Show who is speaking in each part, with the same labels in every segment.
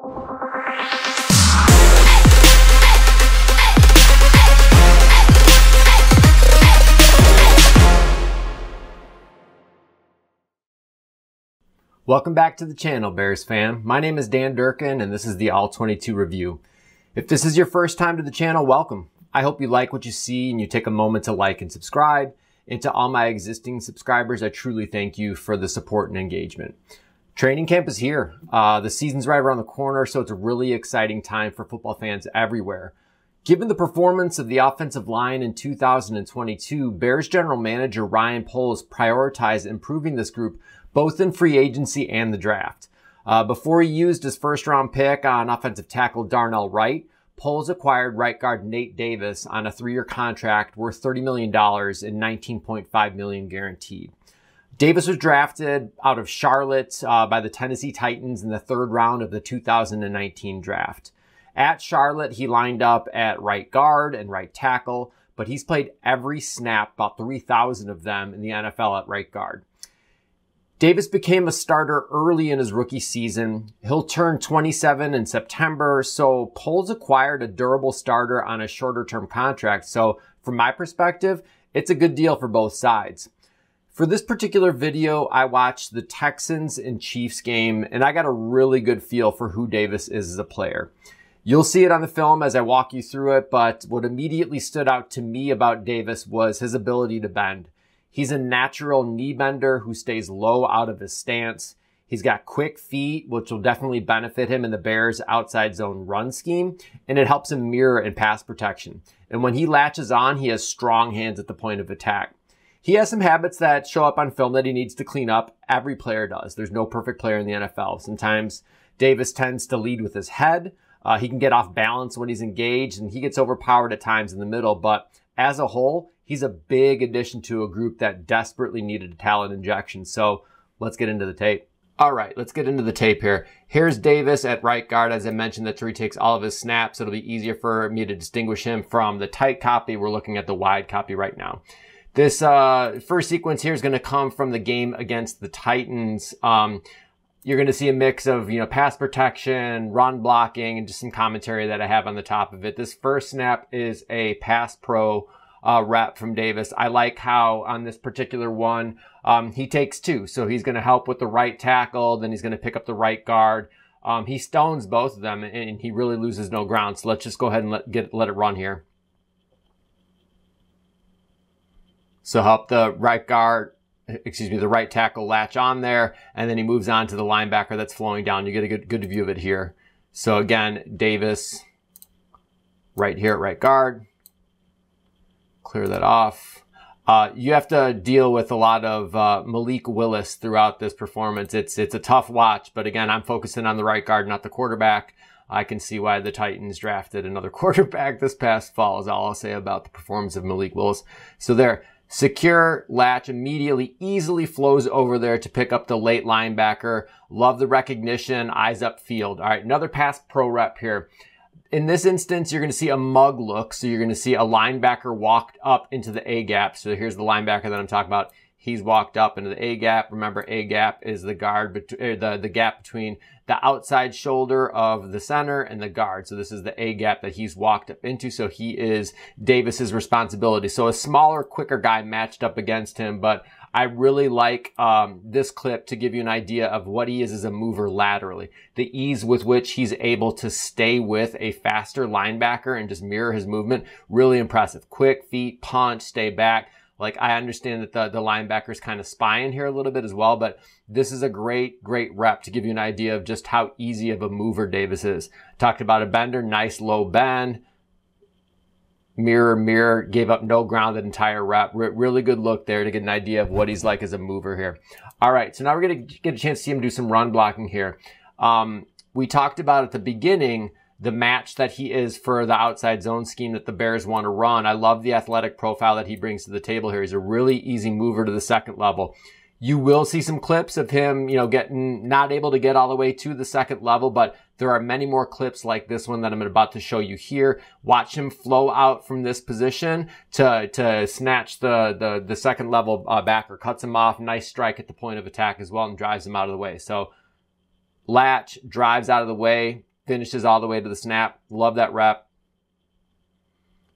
Speaker 1: Welcome back to the channel, Bears fan. My name is Dan Durkin and this is the All 22 review. If this is your first time to the channel, welcome. I hope you like what you see and you take a moment to like and subscribe. And to all my existing subscribers, I truly thank you for the support and engagement. Training camp is here. Uh, the season's right around the corner, so it's a really exciting time for football fans everywhere. Given the performance of the offensive line in 2022, Bears general manager Ryan Poles prioritized improving this group both in free agency and the draft. Uh, before he used his first round pick on offensive tackle Darnell Wright, Poles acquired right guard Nate Davis on a three-year contract worth $30 million and $19.5 million guaranteed. Davis was drafted out of Charlotte uh, by the Tennessee Titans in the third round of the 2019 draft. At Charlotte, he lined up at right guard and right tackle, but he's played every snap, about 3,000 of them in the NFL at right guard. Davis became a starter early in his rookie season. He'll turn 27 in September, so Poles acquired a durable starter on a shorter term contract. So from my perspective, it's a good deal for both sides. For this particular video, I watched the Texans and Chiefs game, and I got a really good feel for who Davis is as a player. You'll see it on the film as I walk you through it, but what immediately stood out to me about Davis was his ability to bend. He's a natural knee bender who stays low out of his stance. He's got quick feet, which will definitely benefit him in the Bears' outside zone run scheme, and it helps him mirror and pass protection. And when he latches on, he has strong hands at the point of attack. He has some habits that show up on film that he needs to clean up. Every player does. There's no perfect player in the NFL. Sometimes Davis tends to lead with his head. Uh, he can get off balance when he's engaged, and he gets overpowered at times in the middle. But as a whole, he's a big addition to a group that desperately needed a talent injection. So let's get into the tape. All right, let's get into the tape here. Here's Davis at right guard. As I mentioned, that's where he takes all of his snaps. It'll be easier for me to distinguish him from the tight copy. We're looking at the wide copy right now. This uh, first sequence here is going to come from the game against the Titans. Um, you're going to see a mix of, you know, pass protection, run blocking, and just some commentary that I have on the top of it. This first snap is a pass pro uh, rep from Davis. I like how on this particular one, um, he takes two. So he's going to help with the right tackle, then he's going to pick up the right guard. Um, he stones both of them and he really loses no ground. So let's just go ahead and let, get, let it run here. So help the right guard, excuse me, the right tackle latch on there. And then he moves on to the linebacker that's flowing down. You get a good, good view of it here. So again, Davis right here at right guard clear that off. Uh, you have to deal with a lot of uh, Malik Willis throughout this performance. It's it's a tough watch, but again, I'm focusing on the right guard, not the quarterback. I can see why the Titans drafted another quarterback this past fall. Is all I'll say about the performance of Malik Willis. So there, secure latch immediately, easily flows over there to pick up the late linebacker. Love the recognition, eyes up field. All right, another pass pro rep here. In this instance, you're going to see a mug look. So you're going to see a linebacker walked up into the A gap. So here's the linebacker that I'm talking about. He's walked up into the A gap. Remember, A gap is the guard, bet- er, the, the gap between the outside shoulder of the center and the guard. So this is the A gap that he's walked up into. So he is Davis's responsibility. So a smaller, quicker guy matched up against him, but I really like um, this clip to give you an idea of what he is as a mover laterally. The ease with which he's able to stay with a faster linebacker and just mirror his movement, really impressive. Quick feet, punch, stay back. Like I understand that the, the linebacker's kind of spying here a little bit as well, but this is a great, great rep to give you an idea of just how easy of a mover Davis is. Talked about a bender, nice low bend, mirror, mirror, gave up no ground that entire rep. Re- really good look there to get an idea of what he's like as a mover here. All right, so now we're going to get a chance to see him do some run blocking here. Um, we talked about at the beginning the match that he is for the outside zone scheme that the Bears want to run. I love the athletic profile that he brings to the table here. He's a really easy mover to the second level. You will see some clips of him, you know, getting not able to get all the way to the second level, but there are many more clips like this one that I'm about to show you here. Watch him flow out from this position to, to snatch the, the, the second level uh, backer, cuts him off. Nice strike at the point of attack as well and drives him out of the way. So latch drives out of the way, finishes all the way to the snap. Love that rep.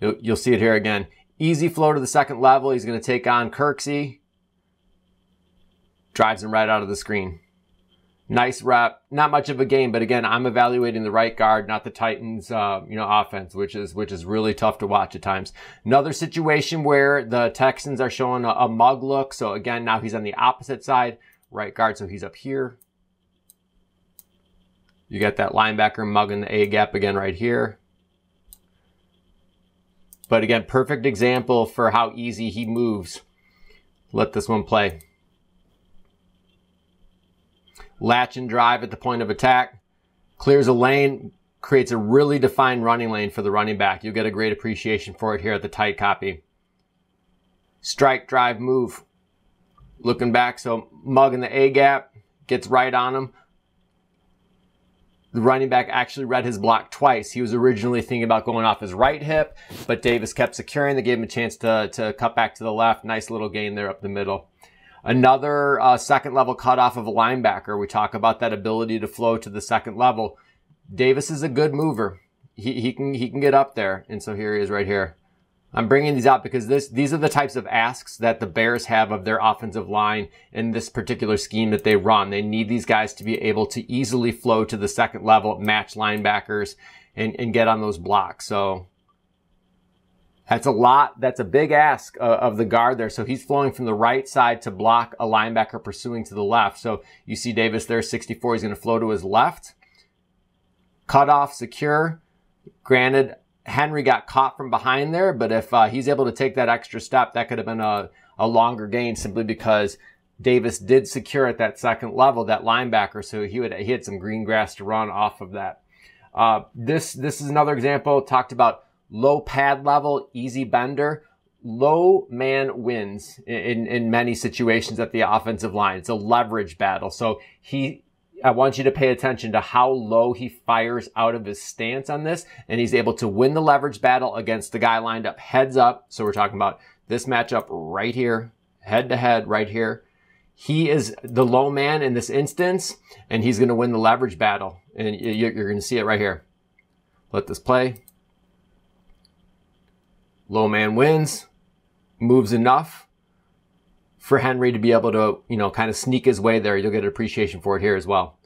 Speaker 1: You'll, you'll see it here again. Easy flow to the second level. He's going to take on Kirksey. Drives him right out of the screen. Nice rep. Not much of a game, but again, I'm evaluating the right guard, not the Titans, uh, you know, offense, which is which is really tough to watch at times. Another situation where the Texans are showing a, a mug look. So again, now he's on the opposite side, right guard. So he's up here. You got that linebacker mugging the A gap again right here. But again, perfect example for how easy he moves. Let this one play. Latch and drive at the point of attack. Clears a lane, creates a really defined running lane for the running back. You'll get a great appreciation for it here at the tight copy. Strike, drive, move. Looking back, so mugging the A gap, gets right on him, the running back actually read his block twice. He was originally thinking about going off his right hip, but Davis kept securing. They gave him a chance to, to cut back to the left. Nice little gain there up the middle. Another uh, second level cutoff of a linebacker. We talk about that ability to flow to the second level. Davis is a good mover. He, he can he can get up there, and so here he is right here. I'm bringing these out because this, these are the types of asks that the Bears have of their offensive line in this particular scheme that they run. They need these guys to be able to easily flow to the second level, match linebackers, and, and get on those blocks. So that's a lot. That's a big ask uh, of the guard there. So he's flowing from the right side to block a linebacker pursuing to the left. So you see Davis there, 64. He's going to flow to his left. Cut off, secure. Granted, Henry got caught from behind there, but if uh, he's able to take that extra step, that could have been a, a longer gain simply because Davis did secure at that second level that linebacker, so he would he had some green grass to run off of that. Uh, this this is another example. Talked about low pad level, easy bender. Low man wins in, in many situations at the offensive line. It's a leverage battle. So he I want you to pay attention to how low he fires out of his stance on this. And he's able to win the leverage battle against the guy lined up heads up. So we're talking about this matchup right here, head to head right here. He is the low man in this instance, and he's going to win the leverage battle. And you're going to see it right here. Let this play. Low man wins, moves enough for Henry to be able to, you know, kind of sneak his way there. You'll get an appreciation for it here as well.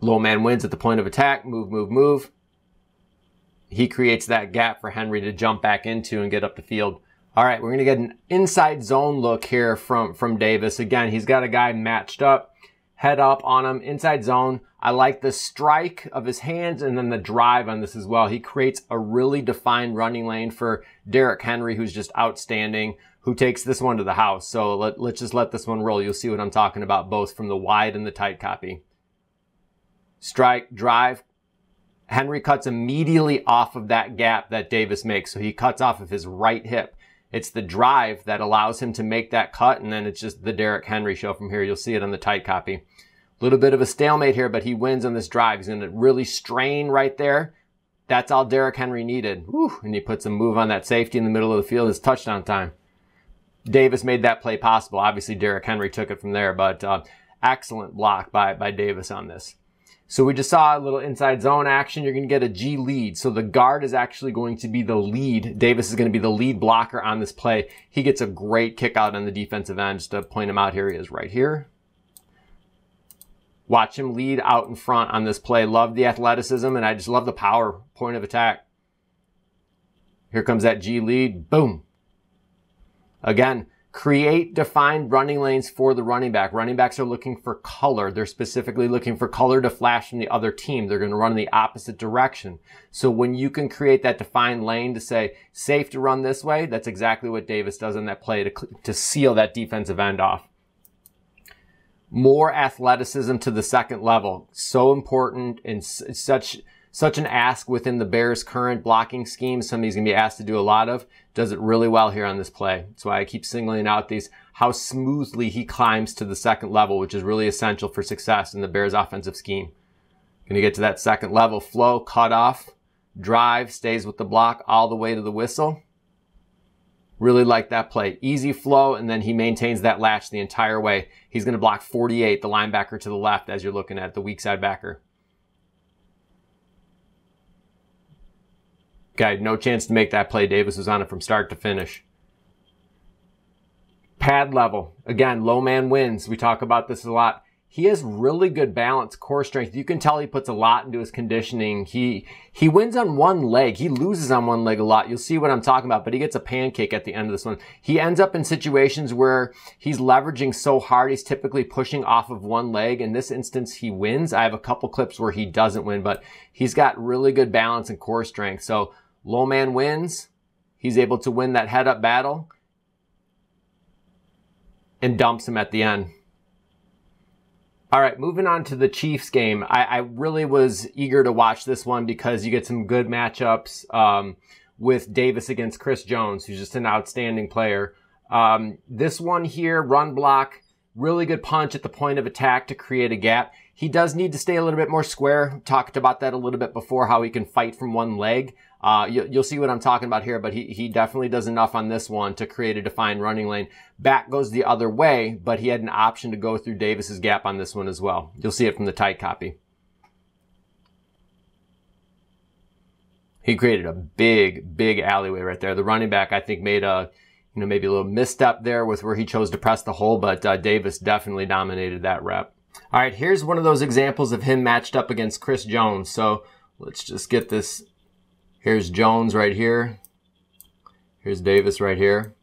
Speaker 1: Low man wins at the point of attack. Move, move, move. He creates that gap for Henry to jump back into and get up the field. All right, we're going to get an inside zone look here from, from Davis. Again, he's got a guy matched up head up on him, inside zone. I like the strike of his hands and then the drive on this as well. He creates a really defined running lane for Derrick Henry, who's just outstanding, who takes this one to the house. So let, let's just let this one roll. You'll see what I'm talking about, both from the wide and the tight copy. Strike, drive. Henry cuts immediately off of that gap that Davis makes. So he cuts off of his right hip. It's the drive that allows him to make that cut, and then it's just the Derrick Henry show from here. You'll see it on the tight copy. A little bit of a stalemate here, but he wins on this drive. He's going to really strain right there. That's all Derrick Henry needed. Whew, and he puts a move on that safety in the middle of the field. It's touchdown time. Davis made that play possible. Obviously, Derrick Henry took it from there, but uh, excellent block by, by Davis on this. So we just saw a little inside zone action. You're going to get a G lead. So the guard is actually going to be the lead. Davis is going to be the lead blocker on this play. He gets a great kick out on the defensive end. Just to point him out here, he is right here. Watch him lead out in front on this play. Love the athleticism and I just love the power point of attack. Here comes that G lead. Boom. Again, Create defined running lanes for the running back. Running backs are looking for color. They're specifically looking for color to flash from the other team. They're going to run in the opposite direction. So when you can create that defined lane to say safe to run this way, that's exactly what Davis does in that play to, to seal that defensive end off. More athleticism to the second level. So important and such such an ask within the Bears' current blocking scheme. Something he's going to be asked to do a lot of. Does it really well here on this play. That's why I keep singling out these, how smoothly he climbs to the second level, which is really essential for success in the Bears' offensive scheme. Going to get to that second level flow, cut off, drive, stays with the block all the way to the whistle. Really like that play. Easy flow, and then he maintains that latch the entire way. He's going to block 48, the linebacker to the left, as you're looking at the weak side backer. Guy, no chance to make that play. Davis was on it from start to finish. Pad level. Again, low man wins. We talk about this a lot he has really good balance, core strength. You can tell he puts a lot into his conditioning. He he wins on one leg. He loses on one leg a lot. You'll see what I'm talking about, but he gets a pancake at the end of this one. He ends up in situations where he's leveraging so hard, he's typically pushing off of one leg. In this instance, he wins. I have a couple clips where he doesn't win, but he's got really good balance and core strength. So low man wins. He's able to win that head up battle and dumps him at the end. All right, moving on to the Chiefs game. I, I, really was eager to watch this one because you get some good matchups um, with Davis against Chris Jones, who's just an outstanding player. Um, this one here, run block, really good punch at the point of attack to create a gap. He does need to stay a little bit more square. Talked about that a little bit before, how he can fight from one leg. Uh, you, will see what I'm talking about here, but he, he definitely does enough on this one to create a defined running lane. Back goes the other way, but he had an option to go through Davis's gap on this one as well. You'll see it from the tight copy. He created a big, big alleyway right there. The running back, I think, made a, you know, maybe a little misstep there with where he chose to press the hole, but uh, Davis definitely dominated that rep. All right, here's one of those examples of him matched up against Chris Jones. So let's just get this Here's Jones right here. Here's Davis right here.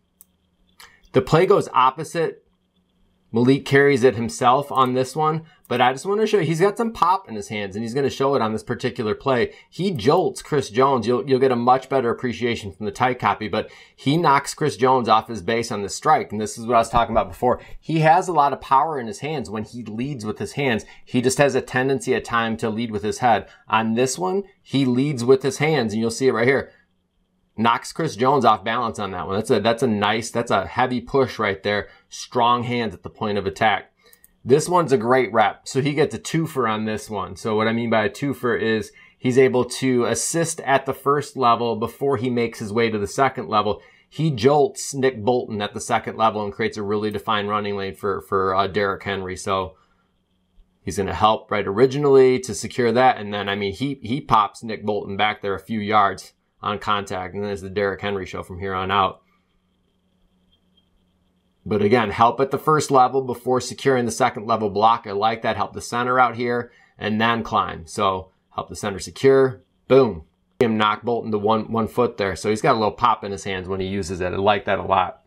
Speaker 1: The play goes opposite. Malik carries it himself on this one, but I just want to show you, he's got some pop in his hands and he's going to show it on this particular play. He jolts Chris Jones. You'll, you'll get a much better appreciation from the tight copy, but he knocks Chris Jones off his base on the strike. And this is what I was talking about before. He has a lot of power in his hands when he leads with his hands. He just has a tendency at time to lead with his head. On this one, he leads with his hands and you'll see it right here knocks Chris Jones off balance on that one. That's a that's a nice, that's a heavy push right there. Strong hands at the point of attack. This one's a great rep. So he gets a twofer on this one. So what I mean by a twofer is he's able to assist at the first level before he makes his way to the second level. He jolts Nick Bolton at the second level and creates a really defined running lane for, for uh, Derrick Henry. So he's going to help right originally to secure that. And then, I mean, he, he pops Nick Bolton back there a few yards on contact. And then there's the Derrick Henry show from here on out. But again, help at the first level before securing the second level block. I like that. Help the center out here and then climb. So help the center secure. Boom. Him knock Bolton to one, one foot there. So he's got a little pop in his hands when he uses it. I like that a lot.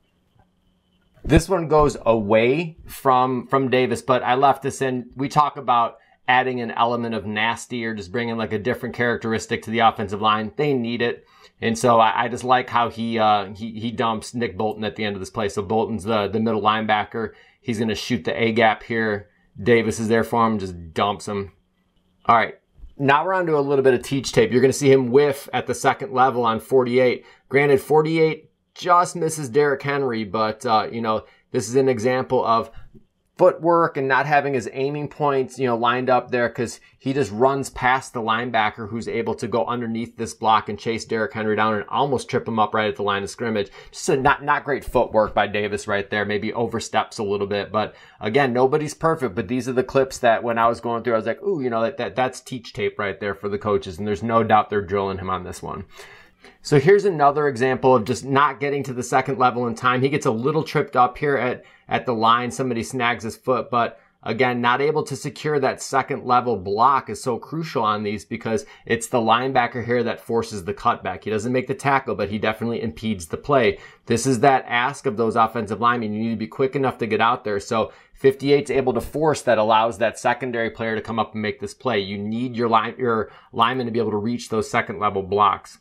Speaker 1: This one goes away from, from Davis, but I left this in. We talk about adding an element of nasty or just bringing like a different characteristic to the offensive line. They need it. And so I, I just like how he, uh, he, he dumps Nick Bolton at the end of this play. So Bolton's the, the middle linebacker. He's going to shoot the A gap here. Davis is there for him, just dumps him. All right. Now we're on to a little bit of teach tape. You're going to see him whiff at the second level on 48. Granted, 48 just misses Derrick Henry, but, uh, you know, this is an example of footwork and not having his aiming points, you know, lined up there because he just runs past the linebacker who's able to go underneath this block and chase Derrick Henry down and almost trip him up right at the line of scrimmage. Just a not, not great footwork by Davis right there. Maybe oversteps a little bit, but again, nobody's perfect, but these are the clips that when I was going through, I was like, ooh, you know, that, that that's teach tape right there for the coaches. And there's no doubt they're drilling him on this one. So here's another example of just not getting to the second level in time. He gets a little tripped up here at, at the line. Somebody snags his foot, but again, not able to secure that second level block is so crucial on these because it's the linebacker here that forces the cutback. He doesn't make the tackle, but he definitely impedes the play. This is that ask of those offensive linemen. You need to be quick enough to get out there. So 58 is able to force that allows that secondary player to come up and make this play. You need your line, your lineman to be able to reach those second level blocks.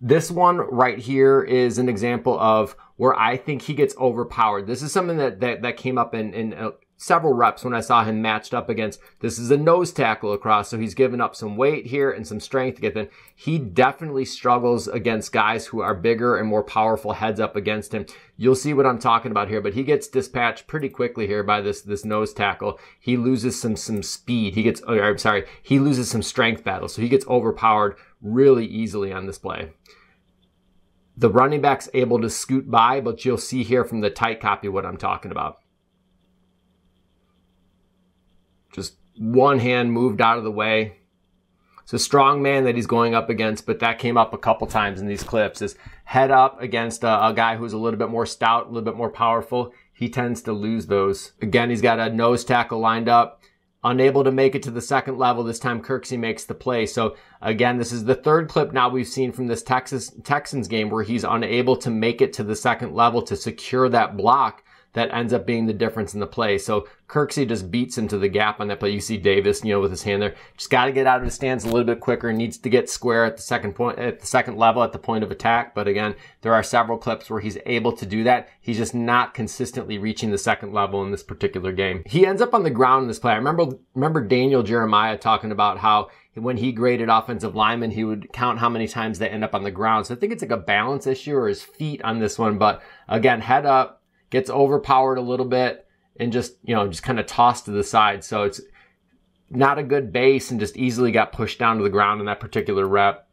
Speaker 1: This one right here is an example of where I think he gets overpowered. This is something that, that, that came up in, in uh, several reps when I saw him matched up against. This is a nose tackle across, so he's given up some weight here and some strength to get in. He definitely struggles against guys who are bigger and more powerful heads up against him. You'll see what I'm talking about here, but he gets dispatched pretty quickly here by this, this nose tackle. He loses some, some speed. He gets, or, I'm sorry, he loses some strength battle, so he gets overpowered really easily on this play. The running back's able to scoot by, but you'll see here from the tight copy what I'm talking about. Just one hand moved out of the way. It's a strong man that he's going up against, but that came up a couple times in these clips. Is head up against a, a guy who's a little bit more stout, a little bit more powerful. He tends to lose those. Again, he's got a nose tackle lined up unable to make it to the second level. This time Kirksey makes the play. So again, this is the third clip now we've seen from this Texas Texans game where he's unable to make it to the second level to secure that block that ends up being the difference in the play. So Kirksey just beats into the gap on that play. You see Davis, you know, with his hand there. Just got to get out of his stance a little bit quicker. Needs to get square at the second point, at the second level, at the point of attack. But again, there are several clips where he's able to do that. He's just not consistently reaching the second level in this particular game. He ends up on the ground in this play. I remember, remember Daniel Jeremiah talking about how when he graded offensive linemen, he would count how many times they end up on the ground. So I think it's like a balance issue or his feet on this one. But again, head up, gets overpowered a little bit and just, you know, just kind of tossed to the side. So it's not a good base and just easily got pushed down to the ground in that particular rep.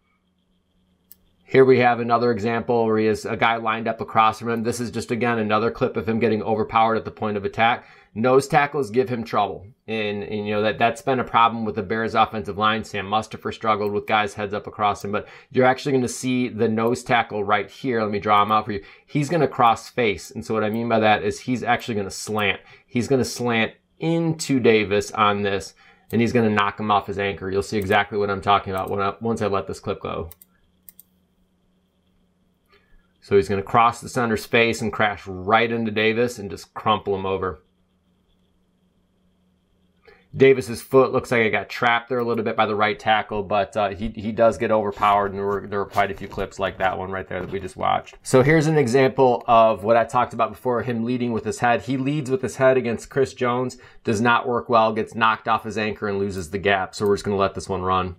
Speaker 1: Here we have another example where he has a guy lined up across from him. This is just, again, another clip of him getting overpowered at the point of attack. Nose tackles give him trouble. And, and, you know, that, that's been a problem with the Bears offensive line. Sam Mustipher struggled with guys heads up across him, but you're actually going to see the nose tackle right here. Let me draw him out for you. He's going to cross face. And so what I mean by that is he's actually going to slant. He's going to slant into Davis on this, and he's going to knock him off his anchor. You'll see exactly what I'm talking about when I, once I let this clip go. So he's going to cross the center's face and crash right into Davis and just crumple him over. Davis's foot looks like it got trapped there a little bit by the right tackle, but uh, he, he does get overpowered, and there were, there were quite a few clips like that one right there that we just watched. So here's an example of what I talked about before, him leading with his head. He leads with his head against Chris Jones, does not work well, gets knocked off his anchor and loses the gap. So we're just going to let this one run.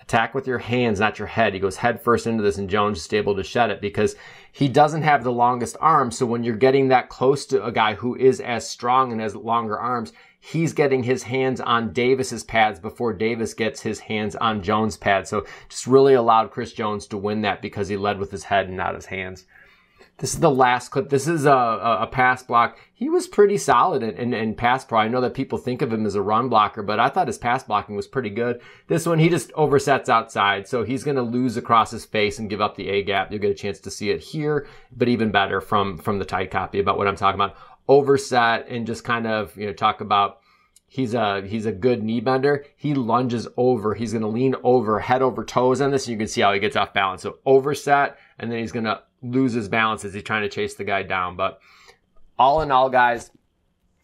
Speaker 1: Attack with your hands, not your head. He goes head first into this, and Jones is able to shed it because he doesn't have the longest arms. So when you're getting that close to a guy who is as strong and has longer arms, he's getting his hands on Davis's pads before Davis gets his hands on Jones' pads. So just really allowed Chris Jones to win that because he led with his head and not his hands. This is the last clip. This is a, a, pass block. He was pretty solid in, in, in, pass pro. I know that people think of him as a run blocker, but I thought his pass blocking was pretty good. This one, he just oversets outside. So he's going to lose across his face and give up the A gap. You'll get a chance to see it here, but even better from, from the tight copy about what I'm talking about. Overset and just kind of, you know, talk about He's a he's a good knee bender. He lunges over. He's going to lean over, head over toes on this. And you can see how he gets off balance. So overset, and then he's going to lose his balance as he's trying to chase the guy down. But all in all, guys,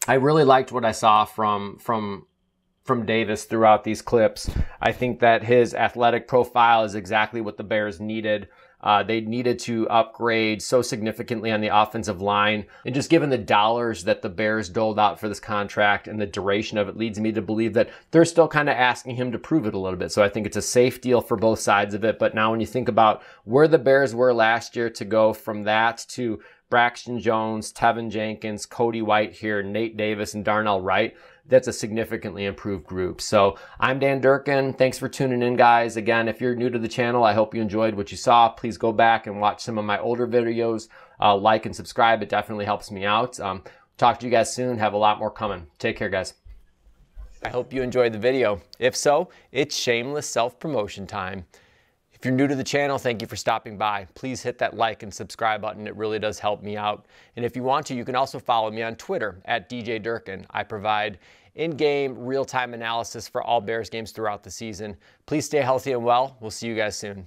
Speaker 1: I really liked what I saw from from from Davis throughout these clips. I think that his athletic profile is exactly what the Bears needed. Uh, they needed to upgrade so significantly on the offensive line. And just given the dollars that the Bears doled out for this contract and the duration of it leads me to believe that they're still kind of asking him to prove it a little bit. So I think it's a safe deal for both sides of it. But now when you think about where the Bears were last year to go from that to Braxton Jones, Teven Jenkins, Cody Whitehair, Nate Davis, and Darnell Wright, that's a significantly improved group. So I'm Dan Durkin. Thanks for tuning in, guys. Again, if you're new to the channel, I hope you enjoyed what you saw. Please go back and watch some of my older videos. Uh, like and subscribe. It definitely helps me out. Um, talk to you guys soon. Have a lot more coming. Take care, guys. I hope you enjoyed the video. If so, it's shameless self-promotion time. If you're new to the channel, thank you for stopping by. Please hit that like and subscribe button. It really does help me out. And if you want to, you can also follow me on Twitter at DJ Durkin. I provide in-game real-time analysis for all Bears games throughout the season. Please stay healthy and well. We'll see you guys soon.